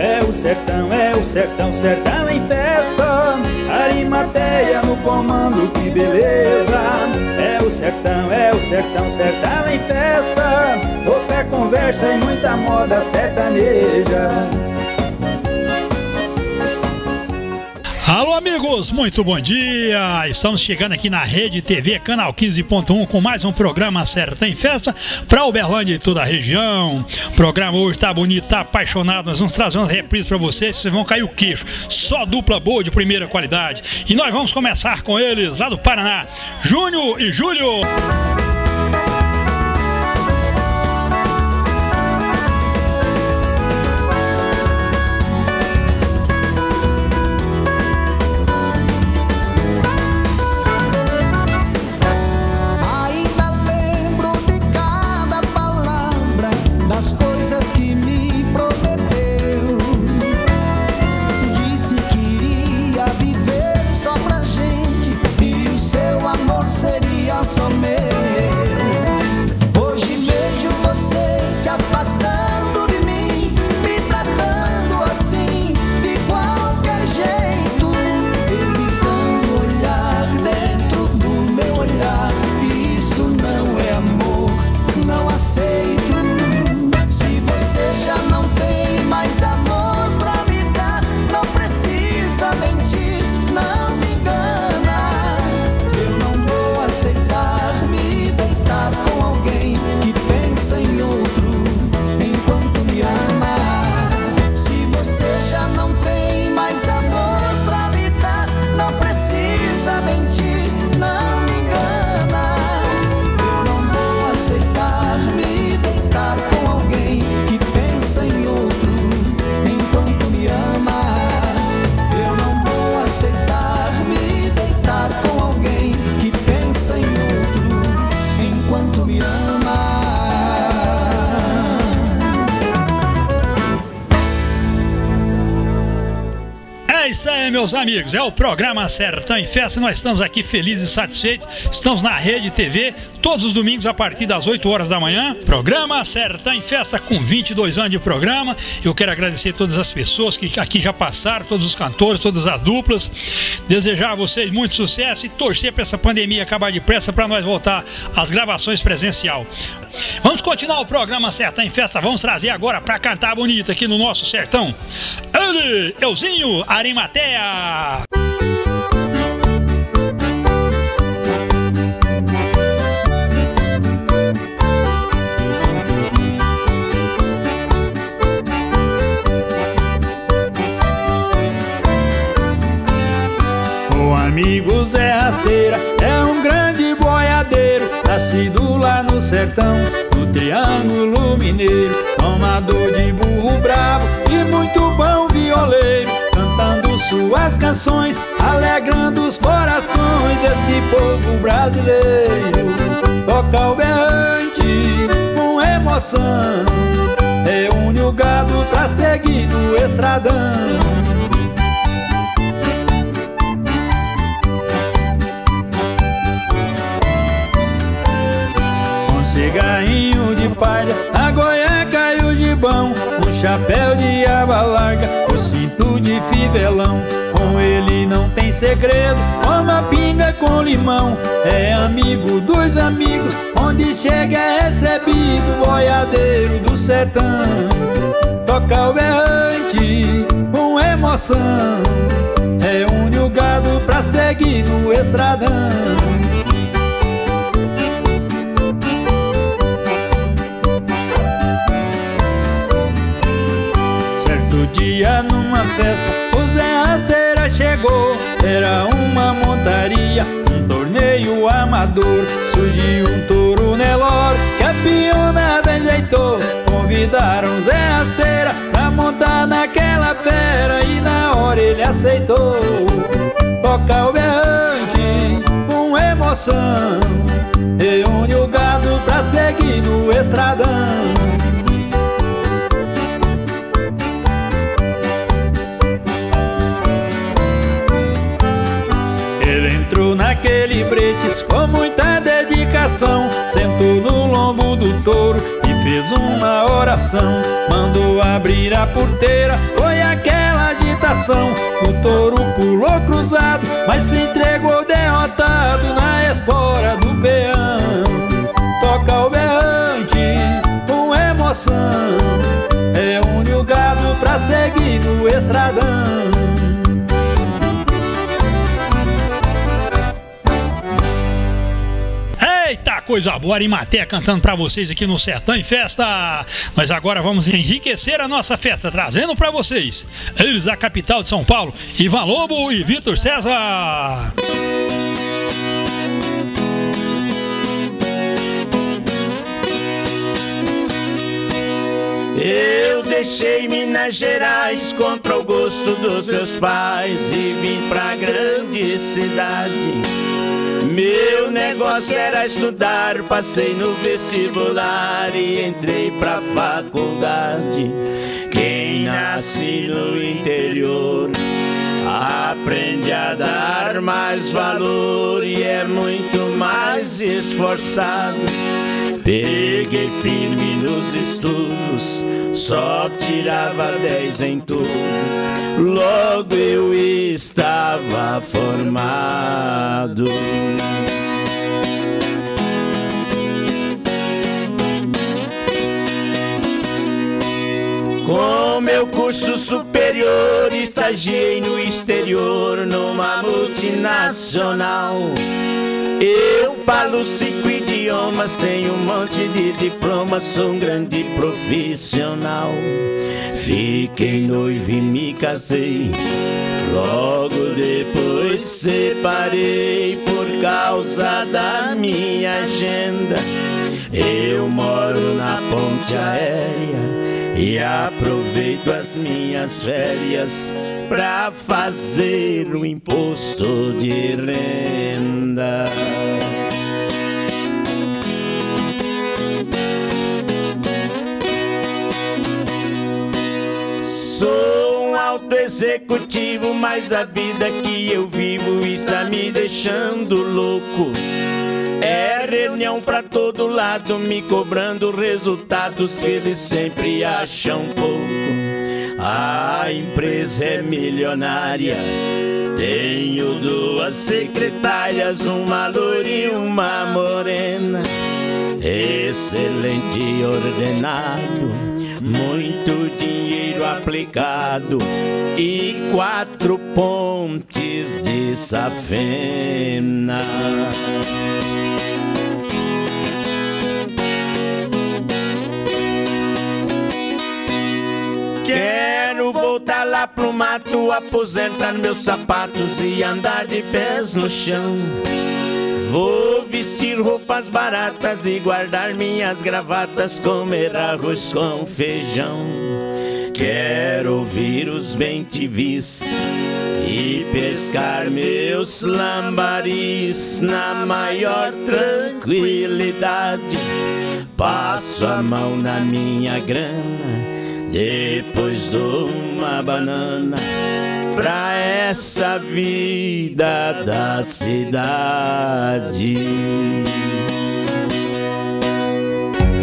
É o sertão, é o sertão, sertão em festa. Arimateia no comando, que beleza. É o sertão, é o sertão, sertão em festa. Pouca conversa e muita moda sertaneja. Alô, amigos, muito bom dia! Estamos chegando aqui na Rede TV Canal 15.1 com mais um programa Sertão em Festa para Uberlândia e toda a região. O programa hoje tá bonito, tá apaixonado. Nós vamos trazer umas reprises para vocês, vocês vão cair o queixo. Só dupla boa de primeira qualidade. E nós vamos começar com eles lá do Paraná, Júnior e Júlio. Meus amigos, é o programa Sertão em Festa. Nós estamos aqui felizes e satisfeitos. Estamos na Rede TV todos os domingos a partir das 8 horas da manhã. Programa Sertão em Festa com 22 anos de programa. Eu quero agradecer todas as pessoas que aqui já passaram, todos os cantores, todas as duplas. Desejar a vocês muito sucesso e torcer para essa pandemia acabar depressa para nós voltar às gravações presencial. Vamos continuar o programa Sertão em Festa. Vamos trazer agora para cantar bonito aqui no nosso sertão. Ele, Euzinho Arimatea. O amigo Zé Rasteira é um grande boiadeiro, nascido lá no sertão, no Triângulo Mineiro, tomador de burro bravo e muito bom canções, alegrando os corações desse povo brasileiro. Toca o berrante com emoção, reúne o gado pra seguir no estradão. cigarrinho de palha, a goiaca e o gibão, um chapéu de aba larga, o cinto de fivelão. Com ele não tem segredo, toma pinga com limão, é amigo dos amigos, onde chega é recebido, boiadeiro do sertão. Toca o berrante com emoção, reúne o gado pra seguir no estradão. dia numa festa torneio amador Surgiu um touro Nelore que a pionada enjeitou. Convidaram Zé Rasteira pra montar naquela fera E na hora ele aceitou. Toca o berrante com emoção Reúne o gado pra seguir no estradão naquele bretes com muita dedicação. Sentou no lombo do touro e fez uma oração. Mandou abrir a porteira, foi emoção. O touro pulou cruzado, mas se entregou derrotado na espora do peão. Toca o berrante com emoção, coisa boa, Arimaté cantando para vocês aqui no Sertão em Festa. Nós agora vamos enriquecer a nossa festa, trazendo para vocês eles da capital de São Paulo, Ivan Lobo e Vitor César. Eu deixei Minas Gerais contra o gosto dos meus pais e vim pra grande cidade. Meu negócio era estudar, passei no vestibular e entrei pra faculdade. Quem nasce no interior aprende a dar mais valor e é muito mais esforçado. Peguei firme nos estudos, só tirava dez em tudo logo eu estava formado. Com meu curso superior, estagiei no exterior, numa multinacional. Eu falo cinco idiomas, tenho um monte de diplomas, sou um grande profissional. Fiquei noivo e me casei. Logo depois separei por causa da minha agenda. Eu moro na ponte aérea e aproveito as minhas férias pra fazer o imposto de renda. Sou alto executivo, mas a vida que eu vivo está me deixando louco. É reunião pra todo lado, me cobrando resultados que eles sempre acham pouco. A empresa é milionária. Tenho duas secretárias, uma loira e uma morena. Excelente ordenado muito dinheiro aplicado e quatro pontes de safena. Quero voltar lá pro mato, aposentar meus sapatos e andar de pés no chão. Vou vestir roupas baratas e guardar minhas gravatas, comer arroz com feijão. Quero ouvir os bem-te-vis e pescar meus lambaris na maior tranquilidade. Passo a mão na minha grana, depois dou uma banana pra essa vida da cidade.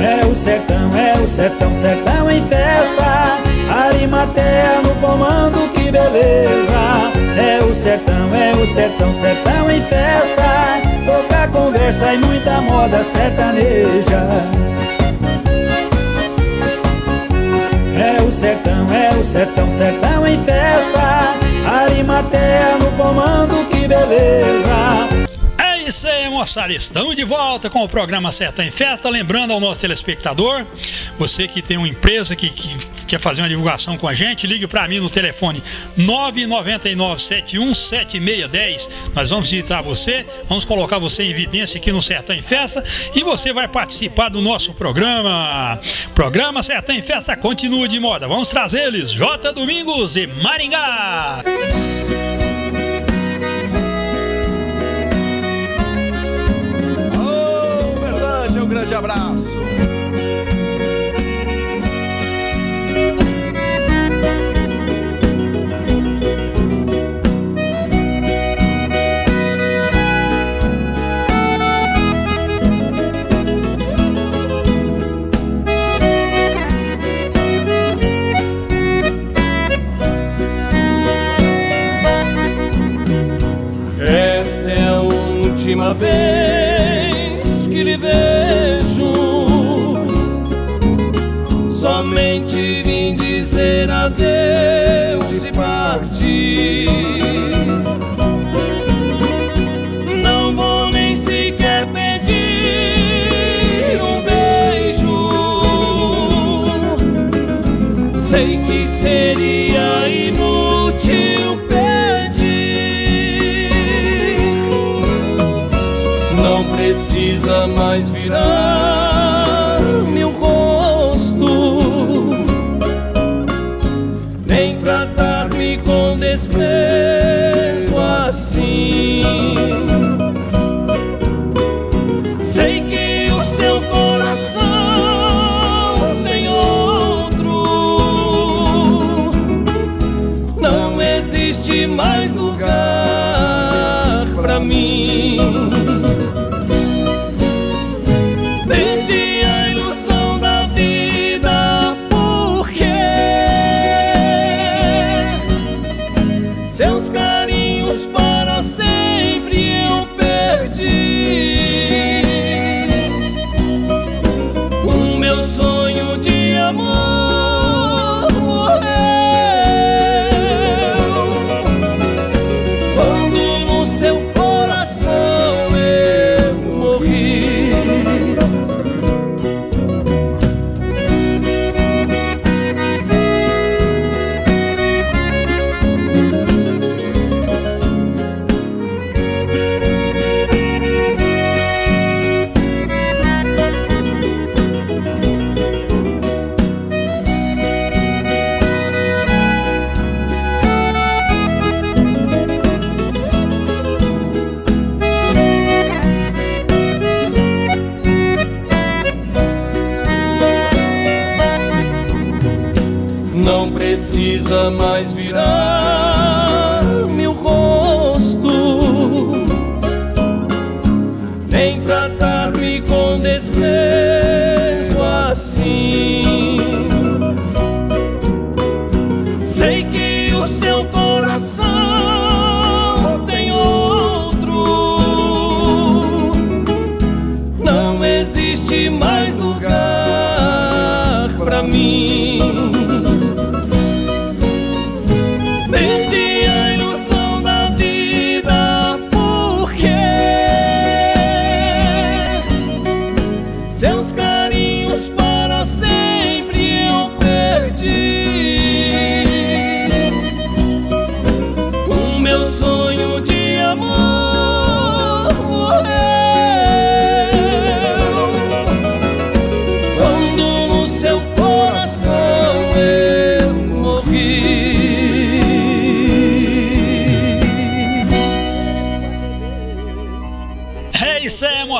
É o sertão, é o sertão, sertão em festa. Arimatea no comando, que beleza. É o sertão, é o sertão, sertão em festa. Toca conversa e muita moda sertaneja. É o sertão, é o sertão, sertão em festa Arimatea no comando, que beleza isso aí, moçada. Estamos de volta com o programa Sertão em Festa. Lembrando ao nosso telespectador, você que tem uma empresa que, que quer fazer uma divulgação com a gente, ligue para mim no telefone 999-717610. Nós vamos visitar você, vamos colocar você em evidência aqui no Sertão em Festa e você vai participar do nosso programa. Programa Sertão em Festa continua de moda. Vamos trazer eles, J. Domingos e Maringá. Oh, grande abraço. Sei que seria inútil pedir. Não precisa mais virar meu rosto, nem tratar-me com desprezo assim. Precisa mais virar meu rosto, nem tratar-me com desprezo assim.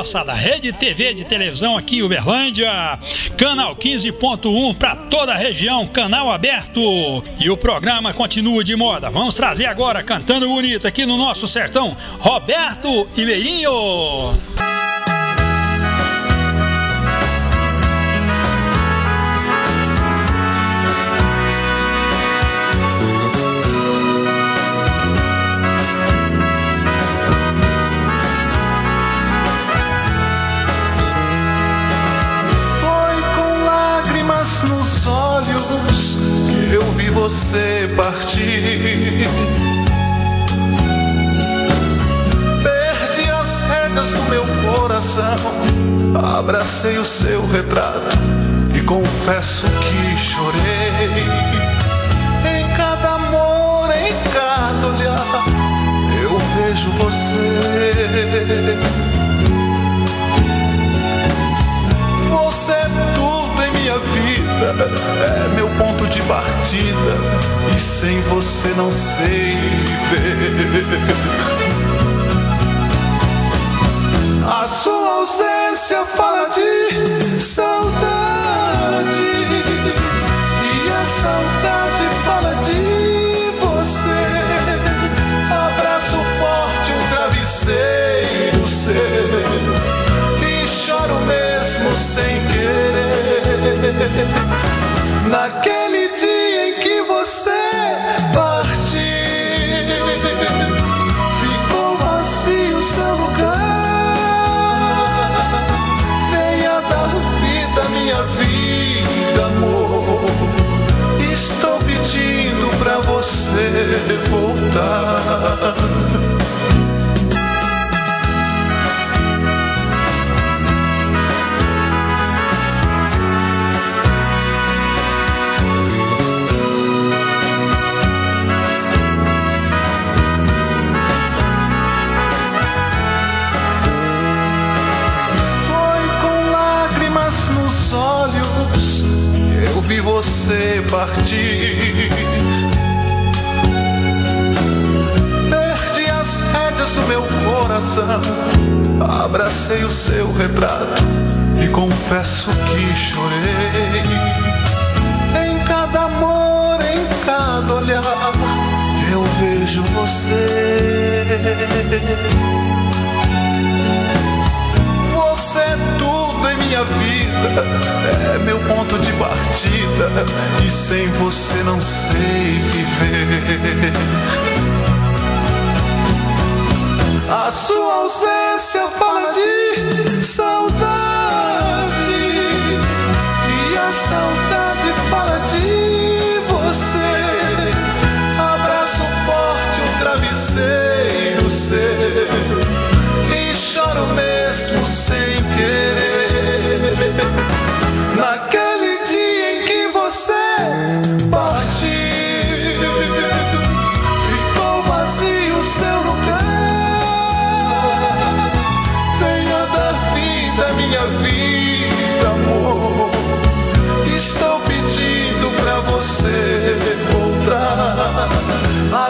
Moçada. Rede TV de televisão aqui em Uberlândia. Canal 15.1 para toda a região, canal aberto. E o programa continua de moda. Vamos trazer agora, cantando bonito aqui no nosso sertão, Roberto Ibeirinho. Abracei o seu retrato e confesso que chorei. Em cada amor, em cada olhar, eu vejo você. Você é tudo em minha vida, é meu ponto de partida. E sem você não sei viver. Ausência fala de saudade. E a saudade fala de você. Abraço forte, um travesseiro seu e choro mesmo sem querer. Naquele você voltar. vi você partir. Do meu coração, abracei o seu retrato e confesso que chorei. Em cada amor, em cada olhar, eu vejo você. Você é tudo em minha vida, é meu ponto de partida, e sem você não sei viver. A sua ausência fala de saudade, e a saudade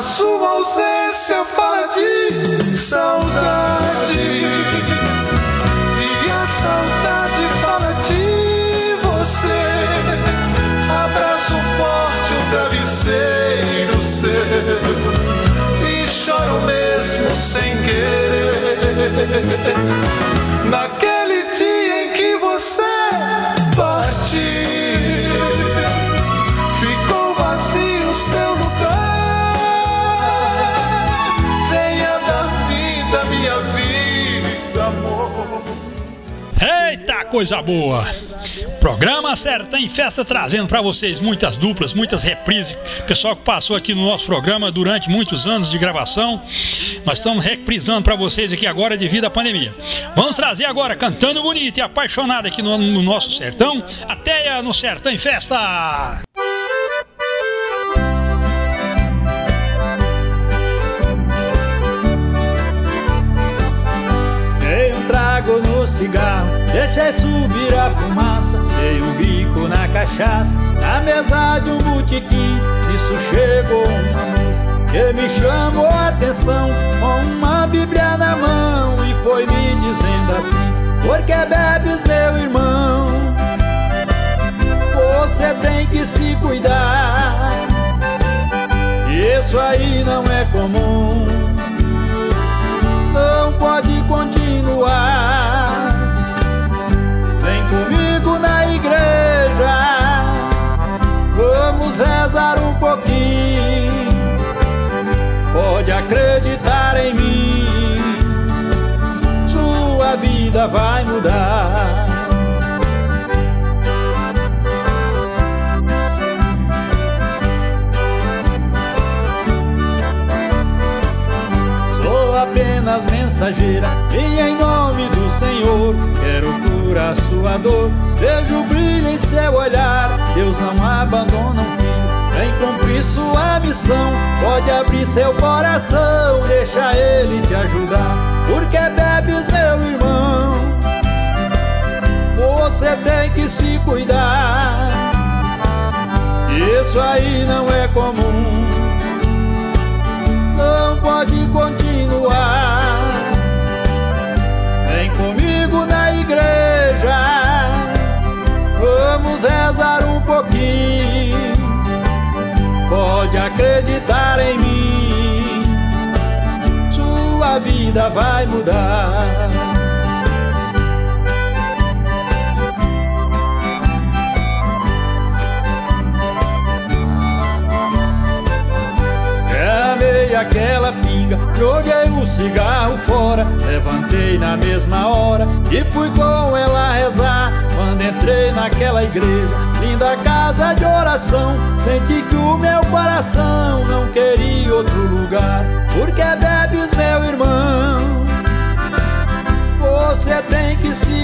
sua ausência fala de saudade saudade fala de você. Abraço forte o travesseiro seu e choro mesmo sem querer. Naquele coisa boa. Programa Sertã em Festa trazendo para vocês muitas duplas, muitas reprises. Pessoal que passou aqui no nosso programa durante muitos anos de gravação. Nós estamos reprisando para vocês aqui agora devido à pandemia. Vamos trazer agora, cantando bonito e apaixonado aqui no, no nosso sertão, até no Sertã em Festa. trago no cigarro, deixei subir a fumaça, dei um bico na cachaça, na mesa de um botequim, isso chegou uma moça que me chamou a atenção, com uma bíblia na mão e foi me dizendo assim, porque bebes meu irmão, você tem que se cuidar, isso aí não é comum. Não pode continuar. Pouquinho. Pode acreditar em mim, sua vida vai mudar. apenas mensageira E em nome do Senhor Quero curar sua dor Vejo o brilho em seu olhar Deus não abandona um filho cumprir sua missão. Pode abrir seu coração Deixa ele te ajudar. Porque bebes meu irmão Você tem que se cuidar. Isso aí não é comum. Não pode continuar. Vida vai mudar. aquela pinga, joguei o cigarro fora, levantei na mesma hora e fui com ela rezar. Quando entrei naquela igreja, linda casa de oração, senti que o meu coração não queria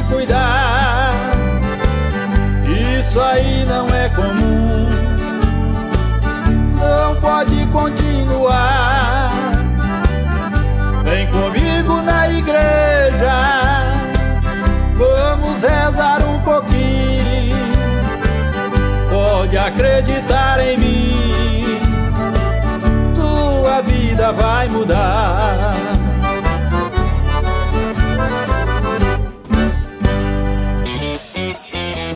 cuidar. Isso aí não é comum não pode continuar. Vem comigo na igreja, vamos rezar um pouquinho. Pode acreditar em mim, tua vida vai mudar.